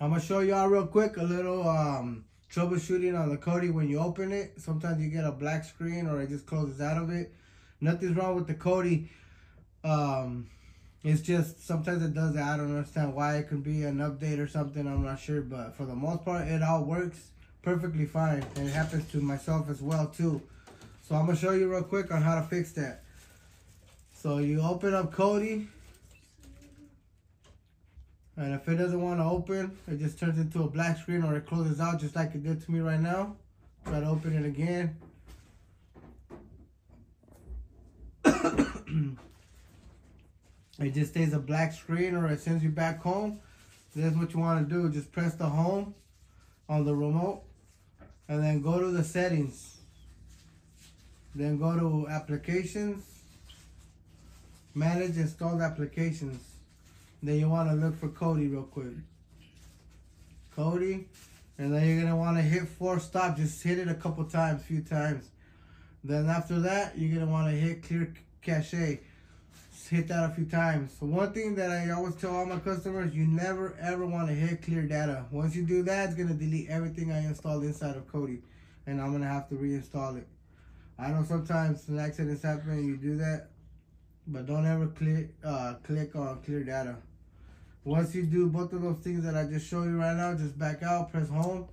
I'm gonna show y'all real quick a little um, troubleshooting on the Kodi when you open it. Sometimes you get a black screen or it just closes out of it. Nothing's wrong with the Kodi. Um, it's just sometimes it does that. I don't understand why it could be an update or something. I'm not sure, but for the most part, it all works perfectly fine, and it happens to myself as well too. So I'm gonna show you real quick on how to fix that. So you open up Kodi, and if it doesn't want to open, it just turns into a black screen or it closes out just like it did to me right now. Try to open it again. it just stays a black screen or it sends you back home. This is what you want to do. Just press the home on the remote and then go to the settings. Then go to applications, manage installed applications. Then you want to look for Kodi real quick. Kodi, and then you're gonna want to hit force stop. Just hit it a couple times, few times. Then after that, you're gonna want to hit clear cache hit that a few times. So one thing that I always tell all my customers, you never ever want to hit clear data. Once you do that, it's going to delete everything I installed inside of Kodi. And I'm going to have to reinstall it. I know sometimes an accidents happen you do that. But don't ever click, uh, click on clear data. Once you do both of those things that I just showed you right now, just back out, press home,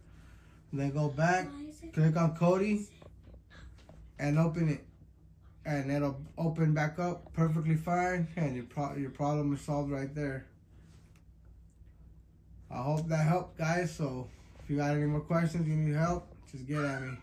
then go back, click on Kodi, and open it and it'll open back up perfectly fine and your, pro your problem is solved right there. I hope that helped guys. So if you got any more questions, you need help, just get at me.